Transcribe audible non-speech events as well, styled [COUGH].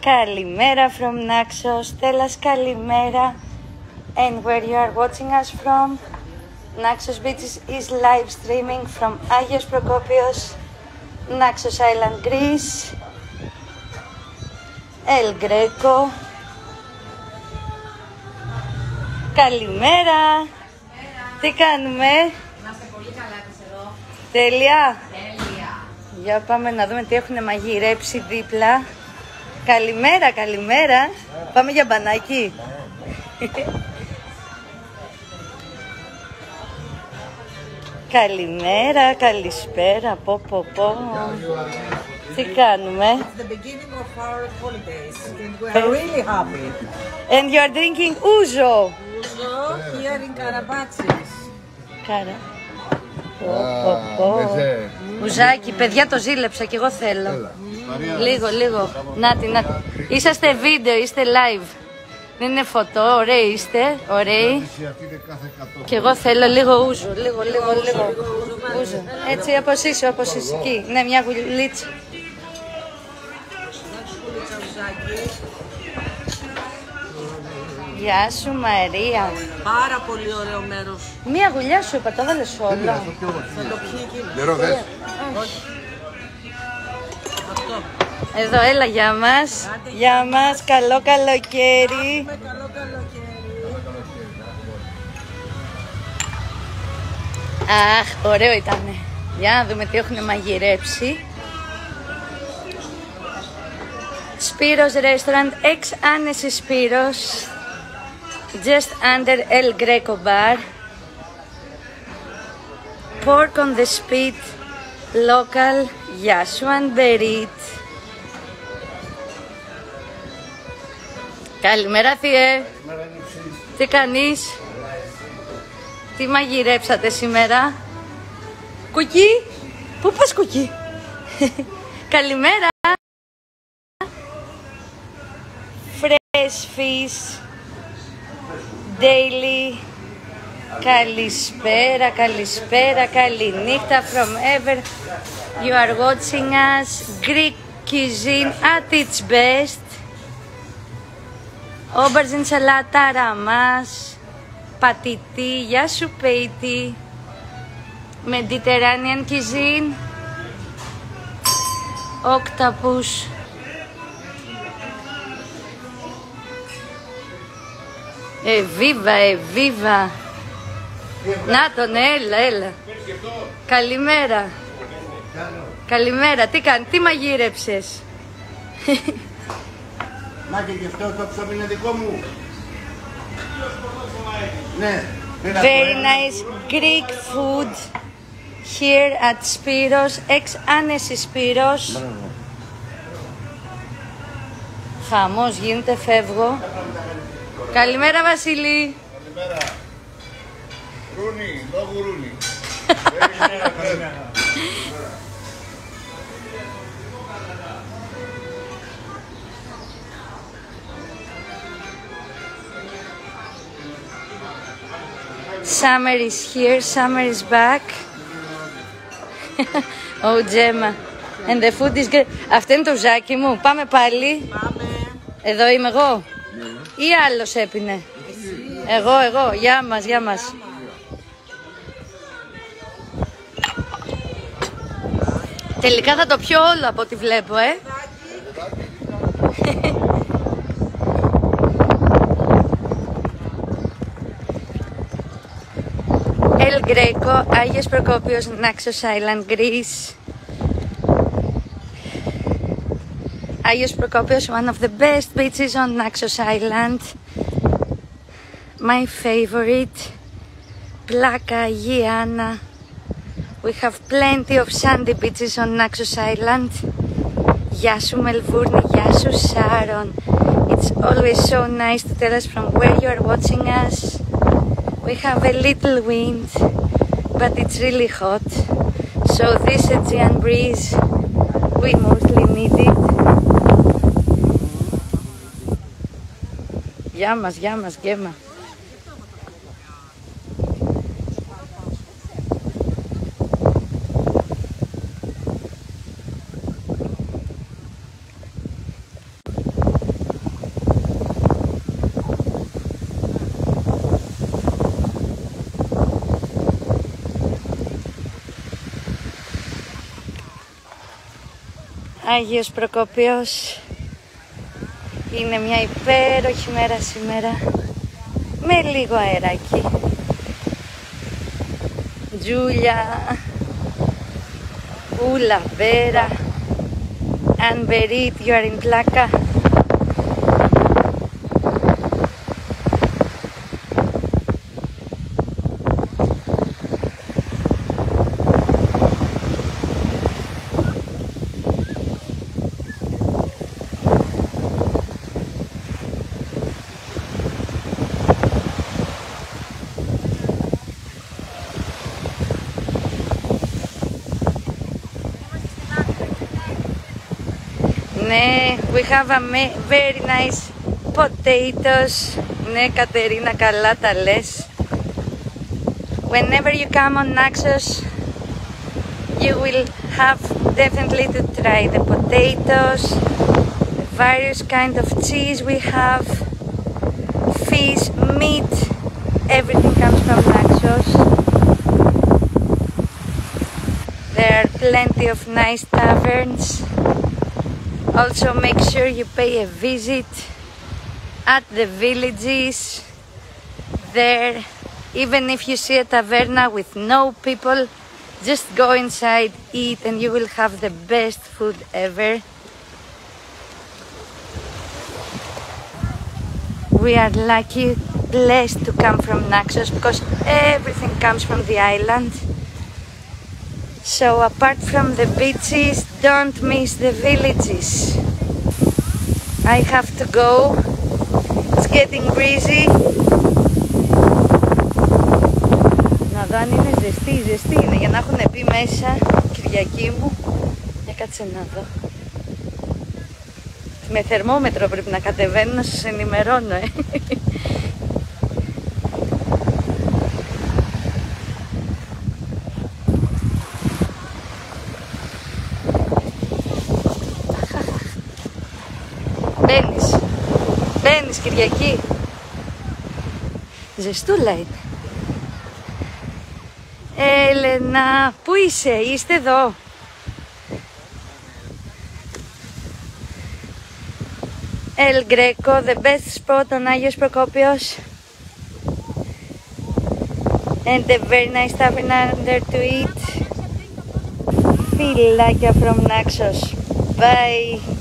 Καλημέρα from Naxos, Stellas καλημέρα. And where you are watching us from, Naxos Beaches is live streaming from Agios Prokopios, Naxos Island, Greece, El Greco. Καλημέρα. Τι κάνουμε. Είμαστε πολύ καλά της εδώ. Τέλεια. Τέλεια. Για πάμε να δούμε τι έχουν μαγειρέψει δίπλα. Καλημέρα, καλημέρα. Πάμε για μπανάκι. καλημέρα, καλησπέρα. Πω, πω, πω. Τι κάνουμε; It's the beginning of our holidays and we are really happy. And you are drinking ouzo. So here in Karabatsis. Κάρα. Πω, πω, πω. Ουζάκι, παιδιά το ζήλεψα και εγώ θέλω. Λίγο, λίγο. Νάτι, νάτι. Είσαστε βίντεο, είστε live. Δεν είναι φωτό, ωραίοι είστε, ωραίοι. Και εγώ θέλω λίγο ούζο, λίγο, λίγο, λίγο. Ούζο. Έτσι, όπως είσαι, όπως είσαι. Εκεί, ναι, μια γουλίτσα. Γεια σου Μαρία. Πάρα πολύ ωραίο μέρος. Μία γουλιά σου είπα, το έβαλες όλο. Θα το πιει εκείνο. Νερό θες. Αυτό. Εδώ, έλα, γεια μας. Γεια μας, καλό καλοκαίρι. Με καλό καλοκαίρι. Αχ, ωραίο ήτανε. Για να δούμε τι έχουν μαγειρέψει. Σπύρος Restaurant, ex Άνεση Σπύρος. Just under El Greco Bar. Pork on the spit. Local Yasuan Berit. Καλημέρα Θείε. Τι κάνεις; Τι μαγειρέψατε σήμερα; Κουκί; Πού πας κουκί; [LAUGHS] Καλημέρα. Fresh fish. Daily. Καλησπέρα, καλησπέρα, καληνύχτα from ever you are watching us. Greek cuisine at its best. Aubergine σαλάτα, ραμάς, πατητή, γεια σου Πέιτη. Mediterranean cuisine. Octopus. Εβίβα, εβίβα. Να τον, έλα, έλα. Καλημέρα. Καλημέρα, τι κάνει, τι μαγείρεψες; Να και γι' αυτό το ψωμί είναι δικό μου. Ναι. δεν Very ακούω, ε. nice Greek food here at Spiros, ex Άνεση Spiros. Χαμός γίνεται, φεύγω. Καλημέρα Βασίλη. Καλημέρα. Ρούνι, λόγου Ρούνι. Summer is here, summer is back. oh, Gemma. And the food is great. Αυτό είναι το ζάκι μου. Πάμε πάλι. Πάμε. Εδώ είμαι εγώ. Ή άλλος έπινε. Εγώ, εγώ. Γεια μας, γεια μας. Τελικά θα το πιω όλο από ό,τι βλέπω, ε. [LAUGHS] El Greco, Άγιος Προκόπιος, Naxos Island, Greece. Agios Prokopios, one of the best beaches on Naxos Island. My favorite, Plaka Giana. We have plenty of sandy beaches on Naxos Island. Yasu Melbourne, Yasu Sharon. It's always so nice to tell us from where you are watching us. We have a little wind, but it's really hot. So this Aegean breeze, we mostly need it. Γεια μας, γεια μας, γκέμα. Άγιος Προκοπίος είναι μια υπέροχη μέρα σήμερα. Με λίγο αεράκι. Τζούλια. Ούλα Βέρα. Αν Berit, you are in Plaka. Ναι, we have a me- very nice potatoes. Ναι, Κατερίνα, καλά τα λες. Whenever you come on Naxos, you will have definitely to try the potatoes, the various kind of cheese we have, fish, meat, everything comes from Naxos. There are plenty of nice taverns. Also, make sure you pay a visit at the villages. There, even if you see a taverna with no people, just go inside, eat, and you will have the best food ever. We are lucky, blessed to come from Naxos because everything comes from the island. So apart from the beaches, don't miss the villages. I have to go. It's getting breezy. Να δω αν είναι ζεστή. Ζεστή είναι για να έχουν πει μέσα Κυριακή μου. Για κάτσε να δω. Με θερμόμετρο πρέπει να κατεβαίνω να σας ενημερώνω, ε. Μπαίνεις. Μπαίνεις Κυριακή. Ζεστούλα είναι. Έλενα, πού είσαι, είστε εδώ. El Greco, the best spot on Άγιος Προκόπιος. And a very nice tavern there to eat. Lady from Naxos. Bye!